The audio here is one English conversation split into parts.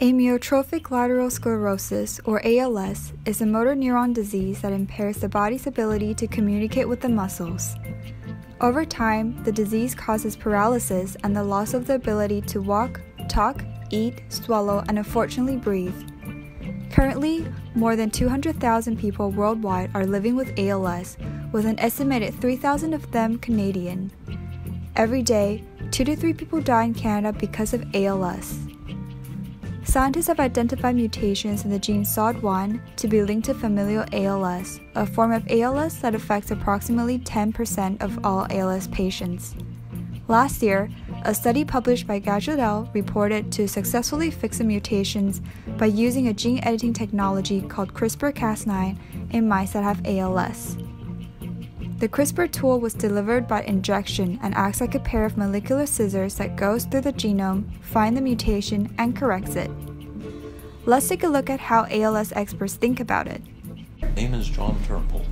Amyotrophic lateral sclerosis, or ALS, is a motor neuron disease that impairs the body's ability to communicate with the muscles. Over time, the disease causes paralysis and the loss of the ability to walk, talk, eat, swallow, and unfortunately breathe. Currently, more than 200,000 people worldwide are living with ALS, with an estimated 3,000 of them Canadian. Every day, 2 to 3 people die in Canada because of ALS. Scientists have identified mutations in the gene SOD1 to be linked to familial ALS, a form of ALS that affects approximately 10% of all ALS patients. Last year, a study published by Gadgil reported to successfully fix the mutations by using a gene editing technology called CRISPR Cas9 in mice that have ALS. The CRISPR tool was delivered by injection and acts like a pair of molecular scissors that goes through the genome, find the mutation, and corrects it. Let's take a look at how ALS experts think about it. Name is John Turnbull.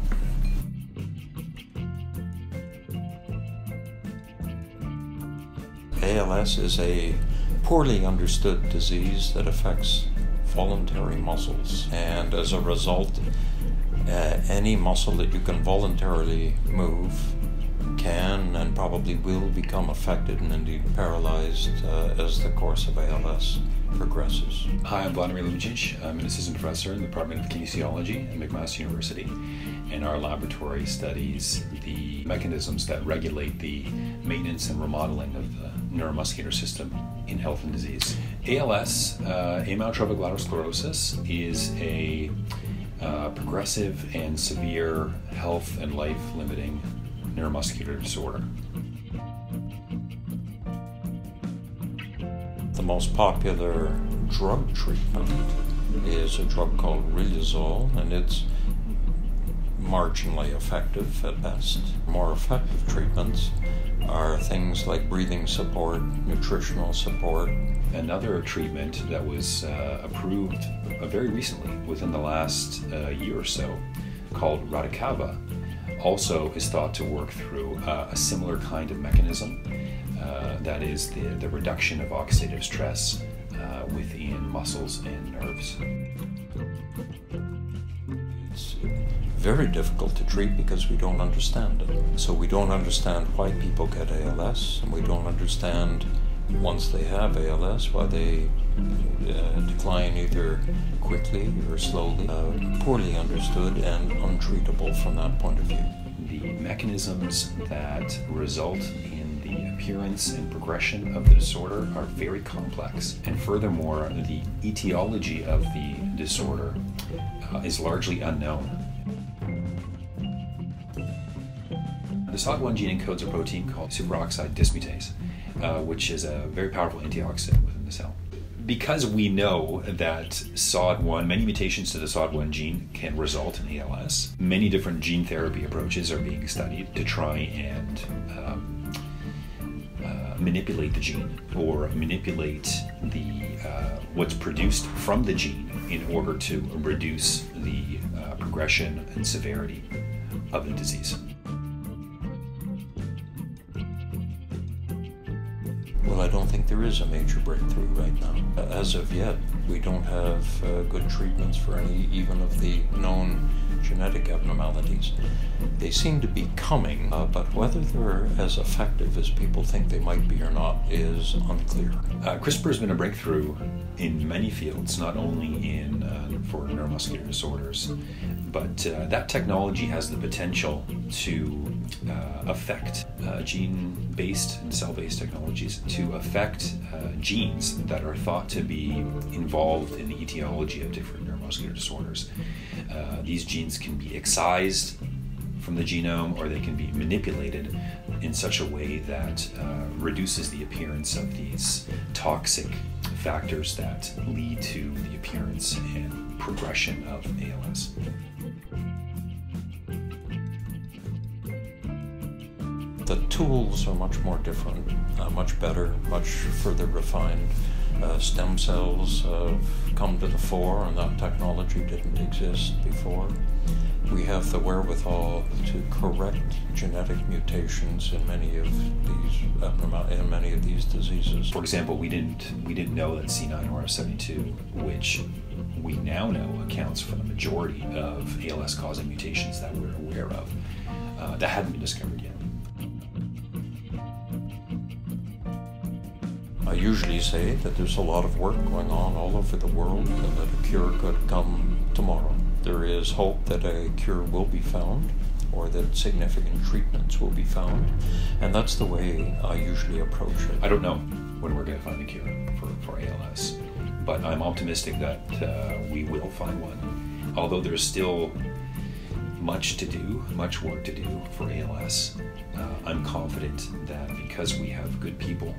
ALS is a poorly understood disease that affects voluntary muscles, and as a result, uh, any muscle that you can voluntarily move can and probably will become affected and indeed paralyzed uh, as the course of ALS progresses. Hi, I'm Vladimir Ljubicic. I'm an assistant professor in the Department of Kinesiology at McMaster University, and our laboratory studies the mechanisms that regulate the maintenance and remodeling of the neuromuscular system in health and disease. ALS, uh, amyotrophic lateral sclerosis, is a uh, progressive and severe health and life limiting neuromuscular disorder. The most popular drug treatment is a drug called riluzole, and it's marginally effective at best. More effective treatments are things like breathing support, nutritional support. Another treatment that was uh, approved uh, very recently, within the last uh, year or so, called Radicava, also is thought to work through uh, a similar kind of mechanism. Uh, that is the, the reduction of oxidative stress uh, within muscles and nerves. It's very difficult to treat because we don't understand it. So we don't understand why people get ALS, and we don't understand once they have ALS why they uh, decline either quickly or slowly. Uh, poorly understood and untreatable from that point of view. The mechanisms that result in the appearance and progression of the disorder are very complex, and furthermore, the etiology of the disorder uh, is largely unknown. The SOD1 gene encodes a protein called superoxide dismutase, uh, which is a very powerful antioxidant within the cell. Because we know that SOD1, many mutations to the SOD1 gene can result in ALS, many different gene therapy approaches are being studied to try and um, uh, manipulate the gene or manipulate the uh, what's produced from the gene in order to reduce the uh, progression and severity of the disease. Think there is a major breakthrough right now. As of yet, we don't have uh, good treatments for any even of the known genetic abnormalities. They seem to be coming, uh, but whether they're as effective as people think they might be or not is unclear. Uh, CRISPR has been a breakthrough in many fields, not only in uh, for neuromuscular disorders, but uh, that technology has the potential to uh, affect uh, gene-based and cell-based technologies to affect genes that are thought to be involved in the etiology of different neuromuscular disorders. Uh, these genes can be excised from the genome or they can be manipulated in such a way that uh, reduces the appearance of these toxic factors that lead to the appearance and progression of ALS. The tools are much more different, uh, much better, much further refined. Uh, stem cells have come to the fore, and that technology didn't exist before. we have the wherewithal to correct genetic mutations in many of these in many of these diseases. For example, we didn't we didn't know that C9orf72, which we now know accounts for the majority of ALS causing mutations that we're aware of, uh, that hadn't been discovered yet. I usually say that there's a lot of work going on all over the world and that a cure could come tomorrow. There is hope that a cure will be found or that significant treatments will be found, and that's the way I usually approach it. I don't know when we're going to find a cure for, for ALS, but I'm optimistic that uh, we will find one. Although there's still much to do, much work to do for ALS. Uh, I'm confident that because we have good people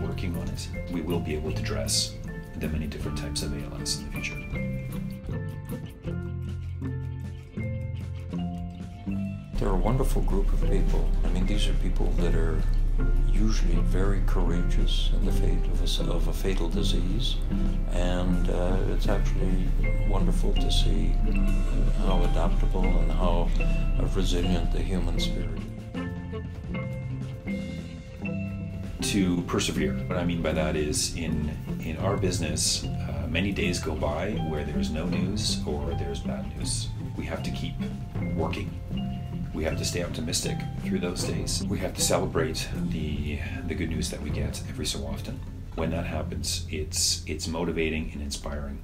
working on it, we will be able to address the many different types of ALS in the future. They're a wonderful group of people. I mean, these are people that are usually very courageous in the face of a, of a fatal disease, and uh, it's actually wonderful to see how adaptable and how resilient the human spirit is. To persevere. What I mean by that is, in in our business, uh, many days go by where there's no news or there's bad news. We have to keep working we have to stay optimistic through those days. We have to celebrate the the good news that we get every so often. When that happens, it's it's motivating and inspiring